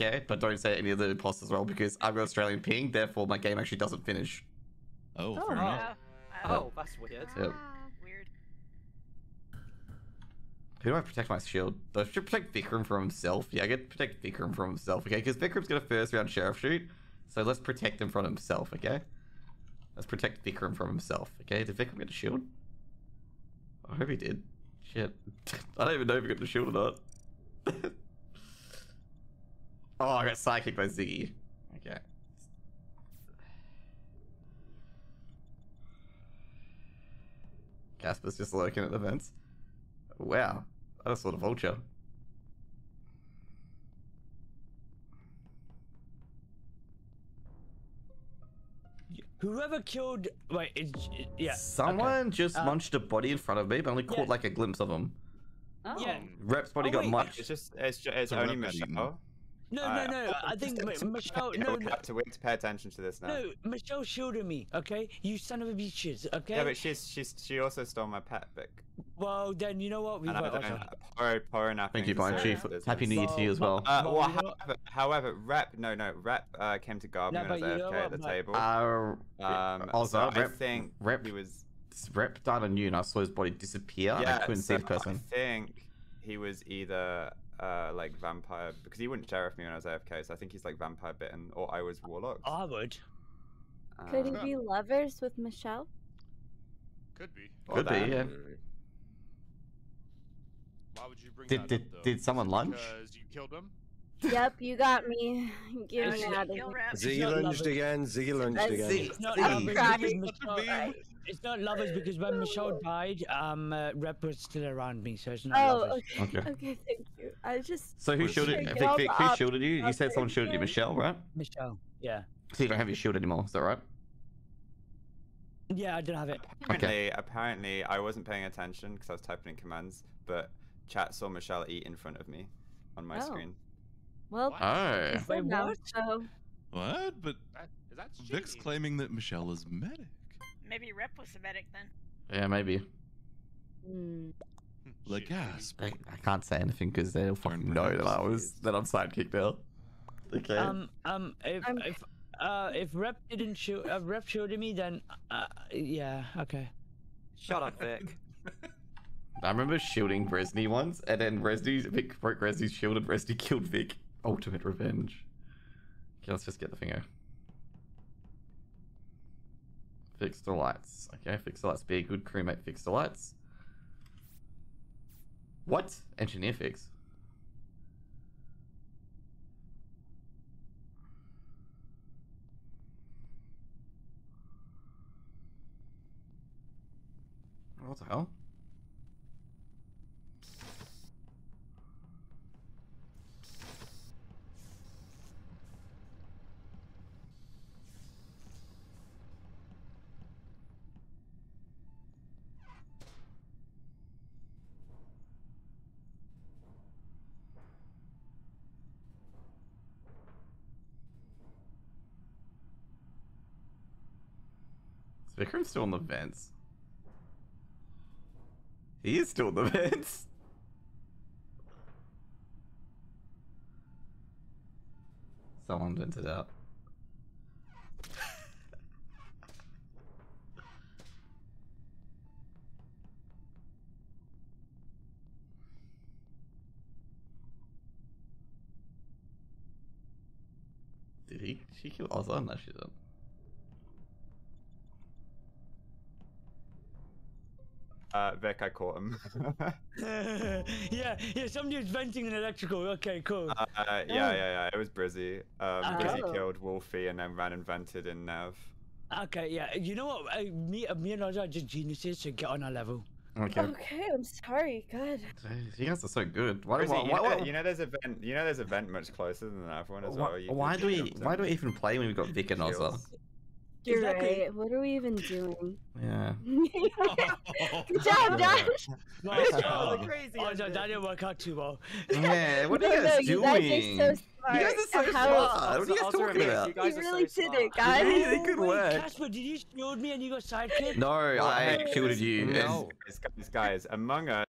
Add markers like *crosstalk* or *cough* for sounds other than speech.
okay? But don't say any of the imposters role because I've got Australian ping, therefore my game actually doesn't finish. Oh, Oh, fair wow. enough. Oh. oh, that's weird. Yep. Ah, weird. Who do I protect my shield? Do I should protect Vikram from himself? Yeah, I get to protect Vikram from himself, okay? Because Vikram's got a first round sheriff shoot, so let's protect him from himself, okay? Let's protect Vikram from himself, okay? Did Vikram get a shield? I hope he did. Shit. *laughs* I don't even know if he got the shield or not. *laughs* oh, I got sidekicked by Ziggy. Okay. Casper's just lurking at the vents. Wow. I just saw the vulture. Whoever killed. Wait, it's, yeah. Someone just Uh, munched a body in front of me, but only caught yeah. like a glimpse of him. Oh. Yeah. Rep's body Oh, got wait. munched. It's just, it's just, it's So only Rep got eaten. Michelle. No, Uh, no, no. I think it's- Mi- Michelle. Yeah, No, we no. have to, we have to pay attention to this now. No, Michelle shielded me, okay? You son of a bitches, okay? Yeah, but she's, she's, she also stole my pet, Vic. Well, then you know what? We And I vote don't, also. Poro, Poro nothing Thank you, Brian Blind Chief. about Happy New Year to you as well. Uh, Well, well, you know- however, however, Rep, no, no, Rep uh, came to guard me No, when I was but you know AFK at the but- table. Uh, um, also, so I Rep, think Rep, he was. Rep died on you, and I saw his body disappear. and I couldn't so see the person. I think he was either uh, like vampire because he wouldn't sheriff me when I was AFK, so I think he's like vampire bitten, or I was warlock. I would. Could Um, he be lovers with Michelle? Could be. or Could be, yeah. Why would you bring Did- that did- up, though? did someone it lunge? Because you killed him. yep, you got me. Get It's me not out of Kill here. Ziggy Ziggy lunged lovers. again. Ziggy lunged Let's again. see. It's not lovers because That's a Michelle. meme. It's not lovers because when Michelle died, um, uh, Rep was still around me, so it's not Oh, lovers. okay. Okay. *laughs* Okay, thank you. I just. So who Was- shielded? Vic, Vic, who shielded you? You said someone options shielded you. Michelle, right? Michelle. Yeah. So you don't have your shield anymore. Is that right? Yeah, I don't have it. Apparently, apparently, I wasn't paying attention because I was typing in commands, but chat saw Michelle eat in front of me on my Oh. screen. Well, What? Oh. you what? so What? But That, is Vic's cheating? claiming that Michelle is medic. Maybe rep was the medic then. Yeah, maybe. hmm. *laughs* The Shit, gasp. I, I can't say anything because they'll fucking know that I was that I'm sidekicked now. Okay. Um, um, if I'm- if uh if Rep didn't shoot, uh, Rep shielded me, then uh, yeah, okay. Shut up, Vic. *laughs* I remember shielding Resny once, and then Resny Vic broke Resny's shield, and Resny *laughs* killed Vic. Ultimate revenge. Okay, let's just get the finger. Fix the lights. Okay, fix the lights. Be a good crewmate. Fix the lights. What? Engineer fix. What the hell? Is Vikram still on the vents? He is still on the *laughs* vents. Someone vented out. Did he? She kill Ozza? No, she didn't. Uh, Vic, I caught him. *laughs* yeah, yeah. Somebody was venting an electrical. Okay, cool. uh, yeah, yeah, yeah. It was Brizzy. Um, Brizzy Oh. killed Wolfie and then ran and vented in Nav. Okay, yeah. You know what? Uh, me, uh, me and Oz are just geniuses, so get on our level. Okay. Okay, I'm sorry. God. You guys are so good. Why, Brizzy, why, you, why, know, why, you know there's a vent. You know there's a vent much closer than that one as why, well. You why do we why do we even play when we've got Vic and Ozza? Kills. You're Exactly. right. What are we even doing? Yeah. *laughs* Good job, Josh. Right, Oh, uh, crazy oh, no, that didn't work out too well. Yeah, what are No, you no, guys you doing? guys are so smart. You guys are so How- smart. What are you guys talking remember, about? you guys You are so really did smart. it, guys. Yeah, good Wait, work. Casper, did you shield me and you got sidekick? No, I Hey, shielded you. and- Guys, guys, guys, Among Us